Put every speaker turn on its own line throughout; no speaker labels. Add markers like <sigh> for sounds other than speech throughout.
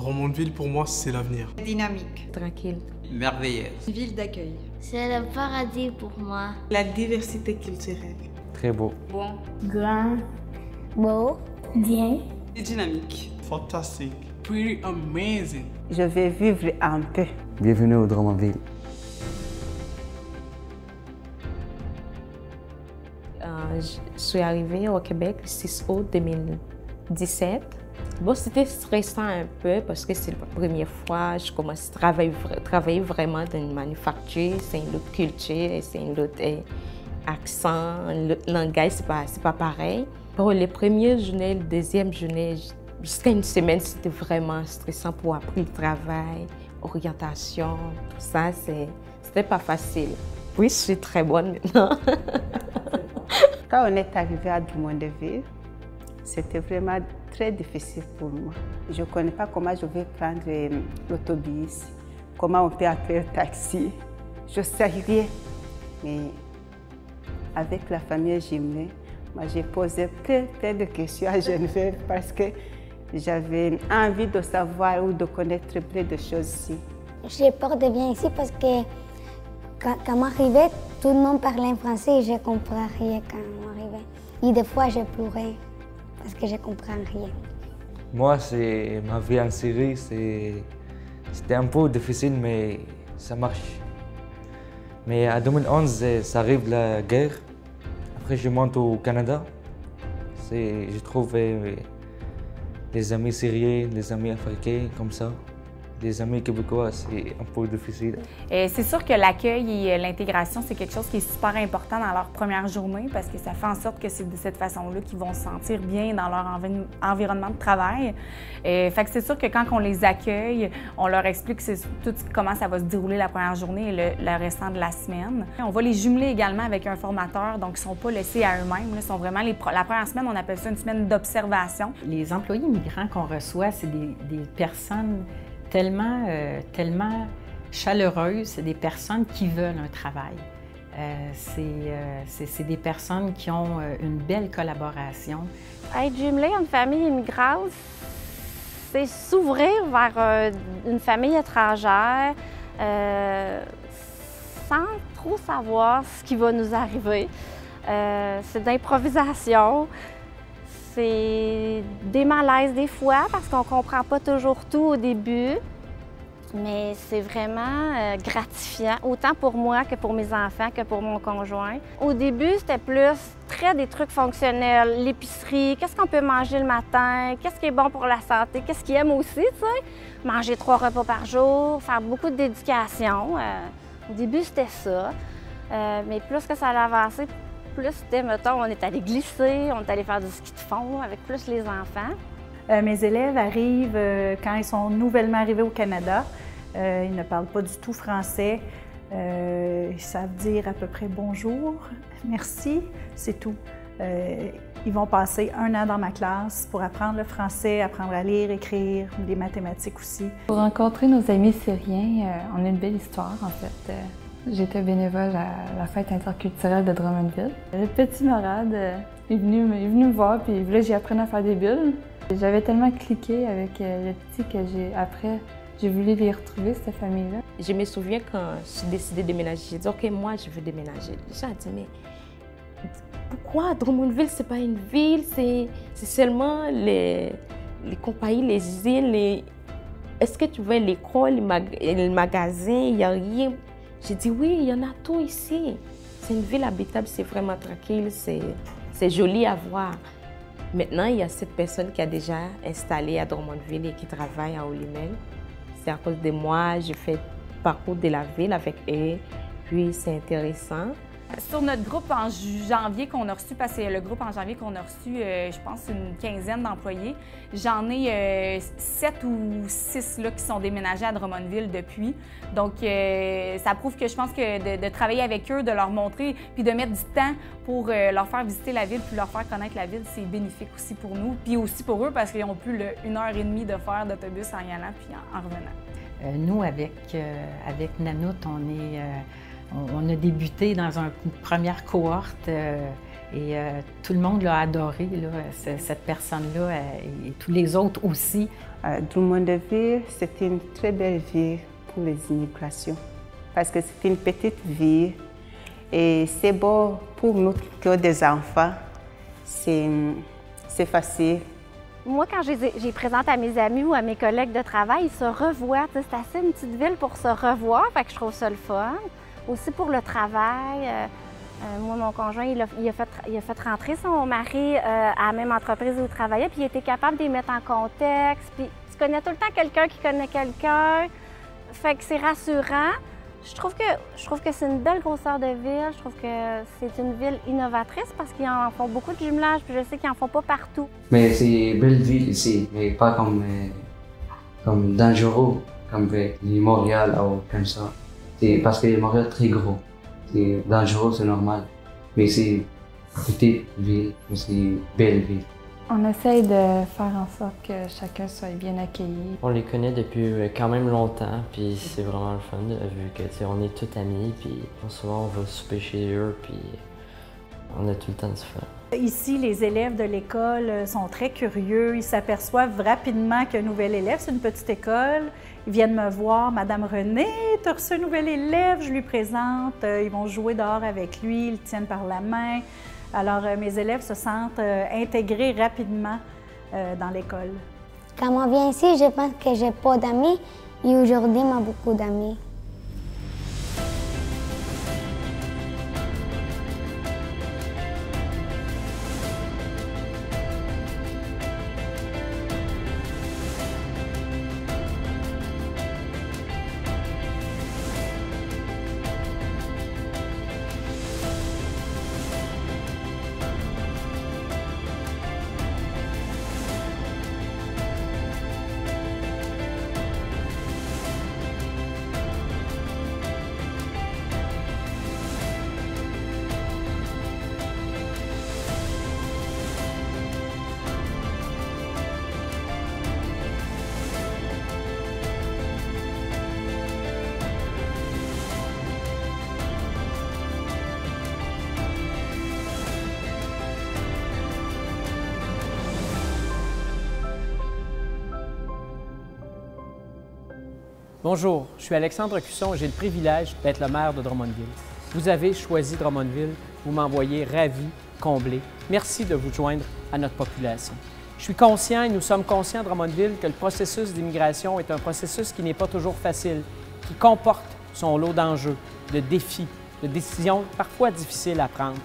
Drummondville, pour moi, c'est l'avenir.
Dynamique.
Tranquille.
Merveilleuse.
Ville d'accueil.
C'est le paradis pour moi.
La diversité culturelle.
Très beau.
Bon.
Grand. Beau. Bien.
Dynamique.
Fantastique.
Pretty amazing.
Je vais vivre un peu.
Bienvenue au Drummondville.
Euh, je suis arrivée au Québec le 6 août 2017. Bon, c'était stressant un peu parce que c'est la première fois que je commence à travailler, travailler vraiment dans une manufacture. C'est une autre culture, c'est une autre eh, accent, le langage, c'est pas, pas pareil. Pour les premières journées, la deuxième journée, jusqu'à une semaine, c'était vraiment stressant pour apprendre le travail, orientation, tout ça. C'était pas facile. Oui, je suis très bonne maintenant. <laughs>
Quand on est arrivé à Drummondville, c'était vraiment très difficile pour moi. Je ne connais pas comment je vais prendre l'autobus, comment on peut appeler un taxi. Je ne sais rien. Mais avec la famille jumelée, moi j'ai posé plein, plein de questions à Geneviève parce que j'avais envie de savoir ou de connaître plein de choses ici.
J'ai peur de venir ici parce que quand, quand m'arrivais, tout le monde parlait en français et je ne comprenais rien quand m'arrivais. Et des fois, je pleurais parce que je ne comprends rien.
Moi, c'est ma vie en Syrie, c'était un peu difficile, mais ça marche. Mais en 2011, ça arrive la guerre. Après, je monte au Canada. Je trouve les amis syriens, les amis africains, comme ça des amis québécois, c'est un peu difficile.
C'est sûr que l'accueil et l'intégration, c'est quelque chose qui est super important dans leur première journée parce que ça fait en sorte que c'est de cette façon-là qu'ils vont se sentir bien dans leur environnement de travail. Et, fait que c'est sûr que quand on les accueille, on leur explique tout comment ça va se dérouler la première journée et le, restant de la semaine. On va les jumeler également avec un formateur, donc ils ne sont pas laissés à eux-mêmes. Ils sont vraiment les, la première semaine, on appelle ça une semaine d'observation.
Les employés migrants qu'on reçoit, c'est des, des personnes tellement, euh, tellement chaleureuses. C'est des personnes qui veulent un travail. Euh, euh, c'est des personnes qui ont une belle collaboration.
Être jumelé à une famille immigrante, c'est s'ouvrir vers une famille étrangère sans trop savoir ce qui va nous arriver. c'est d'improvisation. C'est des malaises des fois parce qu'on ne comprend pas toujours tout au début. Mais c'est vraiment euh, gratifiant, autant pour moi que pour mes enfants, que pour mon conjoint. Au début, c'était plus très des trucs fonctionnels, l'épicerie, qu'est-ce qu'on peut manger le matin, qu'est-ce qui est bon pour la santé, qu'est-ce qu'ils aiment aussi, tu sais. Manger trois repas par jour, faire beaucoup d'éducation. Euh, au début, c'était ça. Euh, mais plus que ça allait avancer, plus c'était, mettons, on est allé glisser, on est allé faire du ski de fond avec plus les enfants.
Euh, mes élèves arrivent euh, quand ils sont nouvellement arrivés au Canada. Euh, ils ne parlent pas du tout français. ils savent dire à peu près bonjour, merci, c'est tout. ils vont passer un an dans ma classe pour apprendre le français, apprendre à lire, écrire, des mathématiques aussi.
Pour rencontrer nos amis syriens, on a une belle histoire en fait. J'étais bénévole à la fête interculturelle de Drummondville. Le petit Morad est venu, est venu me voir puis voulait que j'apprenne à faire des bulles. J'avais tellement cliqué avec euh, le petit que j'ai après j'ai voulu les retrouver, cette famille-là.
Je me souviens quand j'ai décidé de déménager, j'ai dit OK, moi je veux déménager. J'ai dit mais pourquoi Drummondville c'est pas une ville, c'est seulement les, les compagnies, les îles, est-ce que tu vois l'école, le magasin, il n'y a rien. J'ai dit oui, il y en a tout ici. C'est une ville habitable, c'est vraiment tranquille, c'est joli à voir. Maintenant, il y a cette personne qui a déjà installé à Drummondville et qui travaille à Olimel. C'est à cause de moi, je fais le parcours de la ville avec eux. Puis c'est intéressant.
Sur notre groupe en janvier qu'on a reçu, parce que le groupe en janvier qu'on a reçu, euh, je pense, une quinzaine d'employés, j'en ai euh, sept ou six qui sont déménagés à Drummondville depuis. Donc, euh, ça prouve que je pense que de, travailler avec eux, de leur montrer, puis de mettre du temps pour leur faire visiter la ville, puis leur faire connaître la ville, c'est bénéfique aussi pour nous, puis aussi pour eux, parce qu'ils ont plus une heure et demie de faire d'autobus en y allant puis en, revenant.
nous, avec, avec Nanout, on est on, a débuté dans une première cohorte euh, Et euh, tout le monde l'a adoré, là, cette personne-là, euh, et tous les autres aussi.
Drummondville, c'était une très belle ville pour les immigrations, parce que c'est une petite ville et c'est beau pour nous qui avons des enfants. C'est facile.
Moi, quand j'ai présenté à mes amis ou à mes collègues de travail, ils se revoient. C'est assez une petite ville pour se revoir, fait que je trouve ça le fun. Aussi pour le travail. Euh, euh, moi, mon conjoint, il a, fait, il a, fait, rentrer son mari euh, à la même entreprise où il travaillait, puis il était capable de les mettre en contexte. Puis tu connais tout le temps quelqu'un qui connaît quelqu'un. Fait que c'est rassurant. Je trouve que je trouve que c'est une belle grosseur de ville. Je trouve que c'est une ville innovatrice parce qu'ils en font beaucoup de jumelages, puis je sais qu'ils en font pas partout.
Mais c'est une belle ville ici, mais pas comme comme dangereux, comme Montréal ou comme ça. C'est parce que Montréal est très gros. C'est dangereux, c'est normal. Mais c'est une petite ville, mais c'est une belle ville.
On essaye de faire en sorte que chacun soit bien accueilli.
On les connaît depuis euh, quand même longtemps, puis c'est vraiment le fun, vu que on est tous amis, puis souvent on va souper chez eux, puis on a tout le temps de se faire.
Ici, les élèves de l'école euh, sont très curieux. Ils s'aperçoivent rapidement qu'un nouvel élève, c'est une petite école. Ils viennent me voir, Madame Renée, tu as reçu un nouvel élève, je lui présente. Euh, ils vont jouer dehors avec lui, ils le tiennent par la main. Alors, euh, mes élèves se sentent intégrés rapidement dans l'école.
Quand on vient ici, je pense que j'ai pas d'amis et aujourd'hui, j'ai beaucoup d'amis.
Bonjour, je suis Alexandre Cusson et j'ai le privilège d'être le maire de Drummondville. Vous avez choisi Drummondville, vous m'envoyez ravi, comblé. Merci de vous joindre à notre population. Je suis conscient et nous sommes conscients, Drummondville, que le processus d'immigration est un processus qui n'est pas toujours facile, qui comporte son lot d'enjeux, de défis, de décisions parfois difficiles à prendre.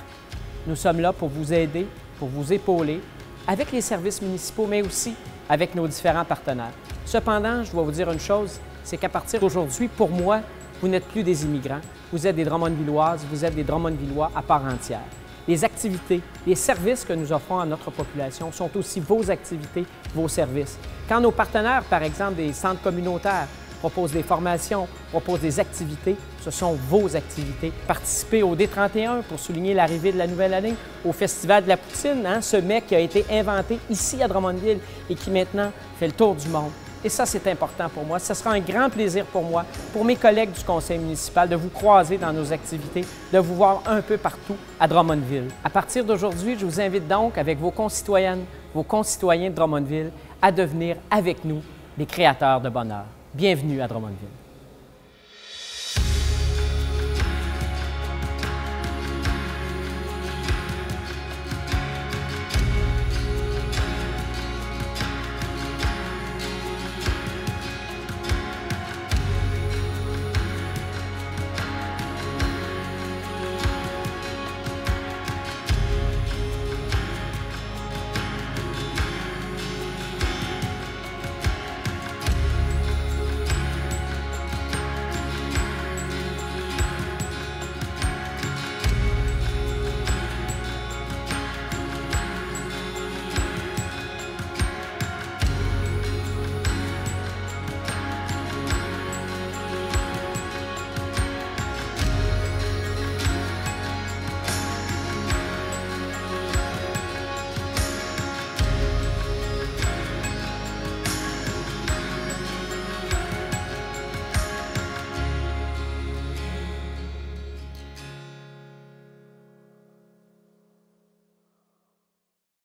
Nous sommes là pour vous aider, pour vous épauler, avec les services municipaux, mais aussi avec nos différents partenaires. Cependant, je dois vous dire une chose, c'est qu'à partir d'aujourd'hui, pour moi, vous n'êtes plus des immigrants, vous êtes des Drummondvilloises, vous êtes des Drummondvillois à part entière. Les activités, les services que nous offrons à notre population sont aussi vos activités, vos services. Quand nos partenaires, par exemple des centres communautaires, proposent des formations, proposent des activités, ce sont vos activités. Participer au D31 pour souligner l'arrivée de la nouvelle année, au Festival de la Poutine, hein, ce mec qui a été inventé ici à Drummondville et qui maintenant fait le tour du monde. Et ça, c'est important pour moi. Ce sera un grand plaisir pour moi, pour mes collègues du conseil municipal, de vous croiser dans nos activités, de vous voir un peu partout à Drummondville. À partir d'aujourd'hui, je vous invite donc, avec vos concitoyennes, vos concitoyens de Drummondville, à devenir avec nous des créateurs de bonheur. Bienvenue à Drummondville.